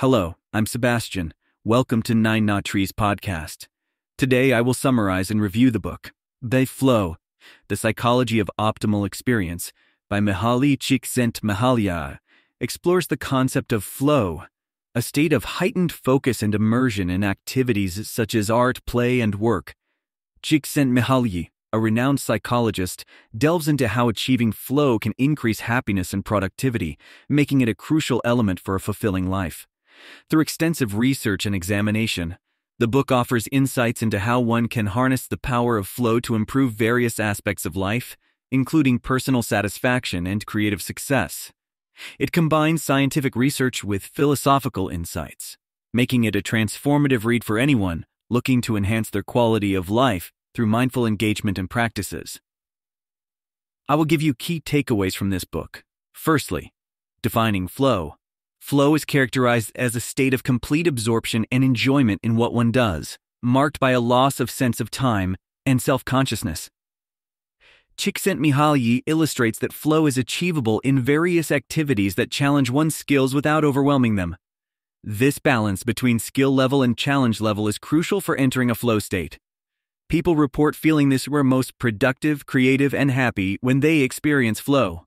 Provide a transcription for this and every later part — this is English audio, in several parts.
Hello, I'm Sebastian. Welcome to 9Natree's podcast. Today I will summarize and review the book, They Flow, The Psychology of Optimal Experience by Mihaly Csikszentmihalyi, explores the concept of flow, a state of heightened focus and immersion in activities such as art, play, and work. Csikszentmihalyi, a renowned psychologist, delves into how achieving flow can increase happiness and productivity, making it a crucial element for a fulfilling life. Through extensive research and examination, the book offers insights into how one can harness the power of flow to improve various aspects of life, including personal satisfaction and creative success. It combines scientific research with philosophical insights, making it a transformative read for anyone looking to enhance their quality of life through mindful engagement and practices. I will give you key takeaways from this book. Firstly, defining flow. Flow is characterized as a state of complete absorption and enjoyment in what one does, marked by a loss of sense of time and self consciousness. Csikszentmihalyi illustrates that flow is achievable in various activities that challenge one's skills without overwhelming them. This balance between skill level and challenge level is crucial for entering a flow state. People report feeling this were most productive, creative, and happy when they experience flow.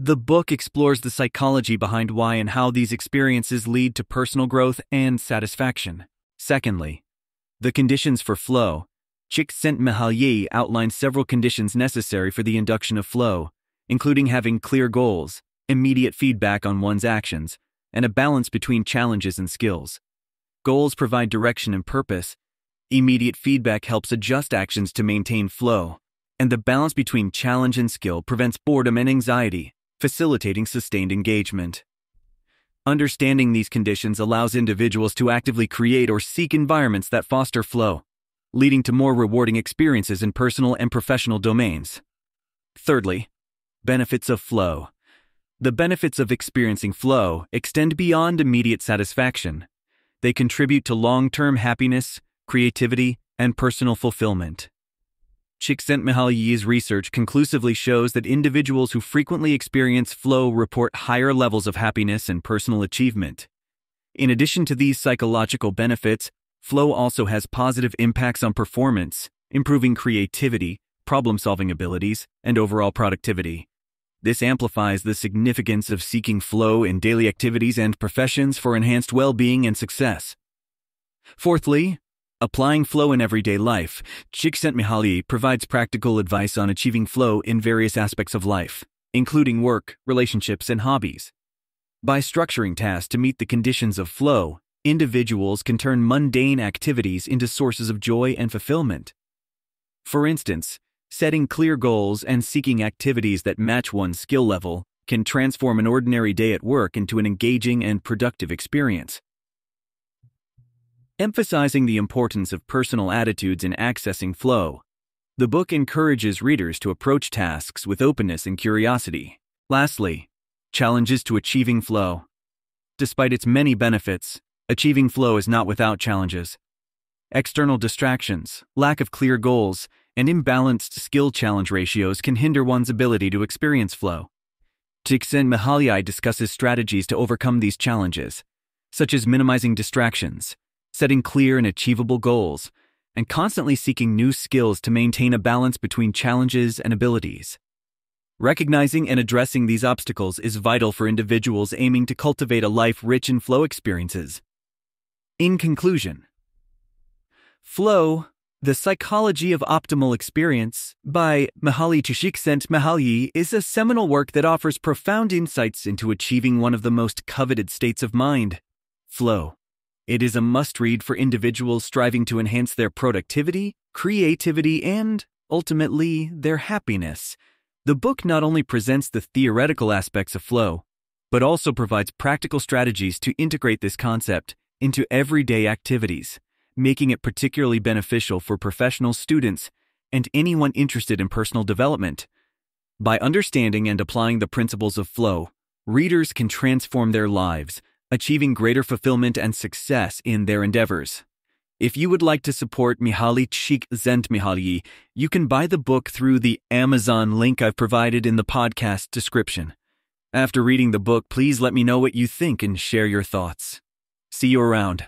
The book explores the psychology behind why and how these experiences lead to personal growth and satisfaction. Secondly, the conditions for flow. Csikszentmihalyi outlines several conditions necessary for the induction of flow, including having clear goals, immediate feedback on one's actions, and a balance between challenges and skills. Goals provide direction and purpose, Immediate feedback helps adjust actions to maintain flow, and the balance between challenge and skill prevents boredom and anxiety, facilitating sustained engagement. Understanding these conditions allows individuals to actively create or seek environments that foster flow, leading to more rewarding experiences in personal and professional domains. Thirdly, benefits of flow. The benefits of experiencing flow extend beyond immediate satisfaction. They contribute to long term happiness, creativity, and personal fulfillment. Csikszentmihalyi's research conclusively shows that individuals who frequently experience flow report higher levels of happiness and personal achievement. In addition to these psychological benefits, flow also has positive impacts on performance, improving creativity, problem solving abilities, and overall productivity. This amplifies the significance of seeking flow in daily activities and professions for enhanced well being and success. Fourthly, Applying flow in everyday life, Csikszentmihalyi provides practical advice on achieving flow in various aspects of life, including work, relationships, and hobbies. By structuring tasks to meet the conditions of flow, individuals can turn mundane activities into sources of joy and fulfillment. For instance, setting clear goals and seeking activities that match one's skill level can transform an ordinary day at work into an engaging and productive experience. Emphasizing the importance of personal attitudes in accessing flow, the book encourages readers to approach tasks with openness and curiosity. Lastly, challenges to achieving flow. Despite its many benefits, achieving flow is not without challenges. External distractions, lack of clear goals, and imbalanced skill challenge ratios can hinder one's ability to experience flow. Csikszentmihalyi discusses strategies to overcome these challenges, such as minimizing distractions, setting clear and achievable goals, and constantly seeking new skills to maintain a balance between challenges and abilities. Recognizing and addressing these obstacles is vital for individuals aiming to cultivate a life rich in flow experiences. In conclusion, Flow, The Psychology of Optimal Experience by Mahali Mihaly Csikszentmihalyi is a seminal work that offers profound insights into achieving one of the most coveted states of mind, flow. It is a must read for individuals striving to enhance their productivity, creativity, and, ultimately, their happiness. The book not only presents the theoretical aspects of flow, but also provides practical strategies to integrate this concept into everyday activities, making it particularly beneficial for professional students and anyone interested in personal development. By understanding and applying the principles of flow, readers can transform their lives achieving greater fulfillment and success in their endeavors. If you would like to support Mihaly Csikszentmihalyi, you can buy the book through the Amazon link I've provided in the podcast description. After reading the book, please let me know what you think and share your thoughts. See you around.